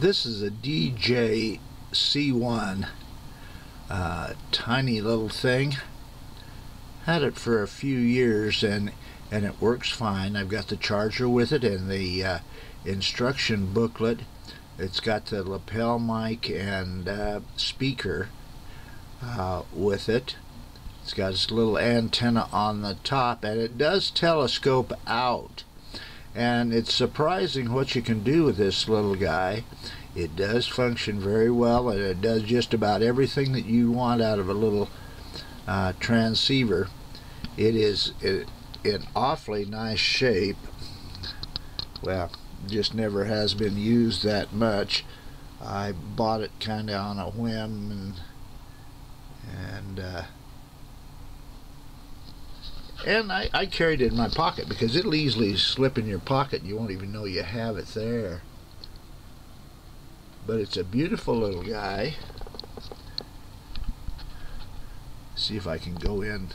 This is a DJ C1 uh, tiny little thing. Had it for a few years and and it works fine. I've got the charger with it and the uh, instruction booklet. It's got the lapel mic and uh, speaker uh, with it. It's got this little antenna on the top and it does telescope out and it's surprising what you can do with this little guy. It does function very well and it does just about everything that you want out of a little uh, transceiver. It is in awfully nice shape. Well just never has been used that much. I bought it kinda on a whim and and uh, and I, I carried it in my pocket because it'll easily slip in your pocket you won't even know you have it there. But it's a beautiful little guy. See if I can go in.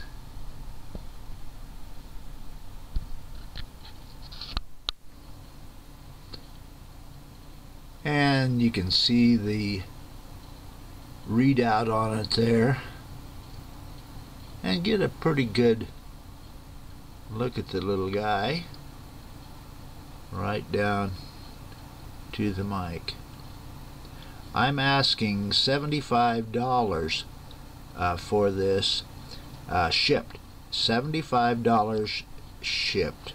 And you can see the readout on it there and get a pretty good look at the little guy right down to the mic. I'm asking $75 uh, for this uh, shipped. $75 shipped.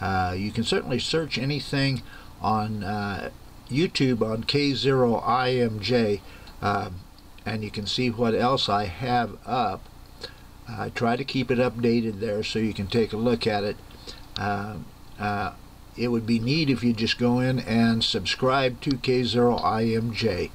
Uh, you can certainly search anything on uh, YouTube on K0IMJ uh, and you can see what else I have up I try to keep it updated there so you can take a look at it. Uh, uh, it would be neat if you just go in and subscribe to K0IMJ.